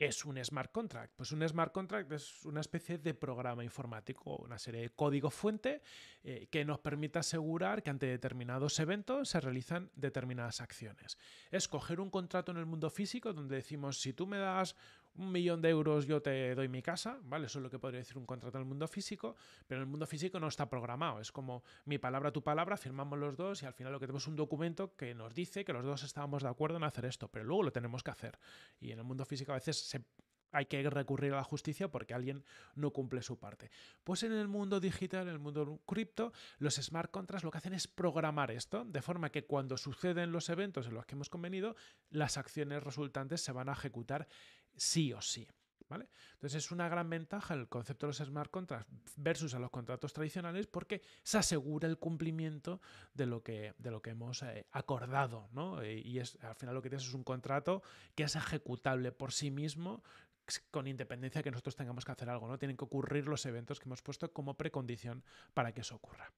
es un smart contract? Pues un smart contract es una especie de programa informático, una serie de código fuente eh, que nos permite asegurar que ante determinados eventos se realizan determinadas acciones. Es coger un contrato en el mundo físico donde decimos si tú me das un millón de euros yo te doy mi casa, ¿vale? Eso es lo que podría decir un contrato en el mundo físico, pero en el mundo físico no está programado, es como mi palabra, tu palabra, firmamos los dos y al final lo que tenemos es un documento que nos dice que los dos estábamos de acuerdo en hacer esto, pero luego lo tenemos que hacer. Y en el mundo físico a veces hay que recurrir a la justicia porque alguien no cumple su parte. Pues en el mundo digital, en el mundo cripto, los smart contracts lo que hacen es programar esto, de forma que cuando suceden los eventos en los que hemos convenido, las acciones resultantes se van a ejecutar sí o sí. ¿Vale? Entonces es una gran ventaja el concepto de los smart contracts versus a los contratos tradicionales porque se asegura el cumplimiento de lo que, de lo que hemos eh, acordado. ¿no? Y es, al final lo que tienes es un contrato que es ejecutable por sí mismo con independencia de que nosotros tengamos que hacer algo, ¿no? Tienen que ocurrir los eventos que hemos puesto como precondición para que eso ocurra.